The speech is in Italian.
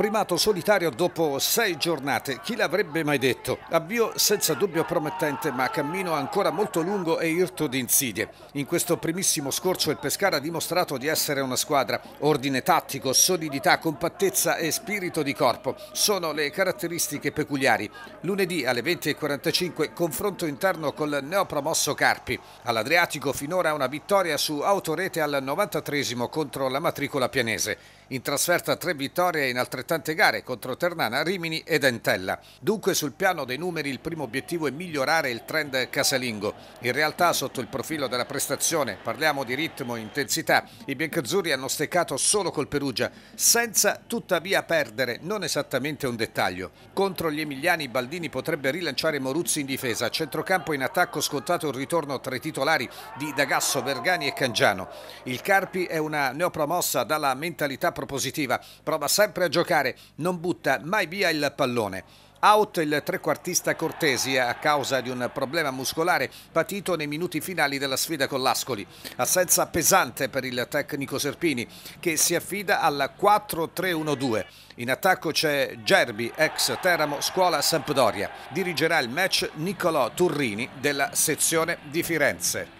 primato solitario dopo sei giornate. Chi l'avrebbe mai detto? Avvio senza dubbio promettente, ma cammino ancora molto lungo e irto di insidie. In questo primissimo scorcio il Pescara ha dimostrato di essere una squadra. Ordine tattico, solidità, compattezza e spirito di corpo sono le caratteristiche peculiari. Lunedì alle 20.45 confronto interno col neopromosso Carpi. All'Adriatico finora una vittoria su autorete al 93 contro la matricola pianese. In trasferta tre vittorie in altrettante gare contro Ternana, Rimini ed Entella. Dunque sul piano dei numeri il primo obiettivo è migliorare il trend casalingo. In realtà sotto il profilo della prestazione, parliamo di ritmo e intensità, i biancazzurri hanno steccato solo col Perugia, senza tuttavia perdere, non esattamente un dettaglio. Contro gli emiliani Baldini potrebbe rilanciare Moruzzi in difesa, centrocampo in attacco scontato il ritorno tra i titolari di Dagasso, Vergani e Cangiano. Il Carpi è una neopromossa dalla mentalità propositiva, prova sempre a giocare, non butta mai via il pallone. Out il trequartista Cortesi a causa di un problema muscolare patito nei minuti finali della sfida con l'Ascoli. Assenza pesante per il tecnico Serpini che si affida al 4-3-1-2. In attacco c'è Gerbi, ex Teramo, scuola Sampdoria. Dirigerà il match Niccolò Turrini della sezione di Firenze.